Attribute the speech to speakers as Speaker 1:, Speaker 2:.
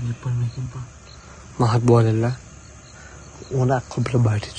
Speaker 1: Hani parmesan pa.
Speaker 2: Mahal bu alella. Ona akıbla bahçe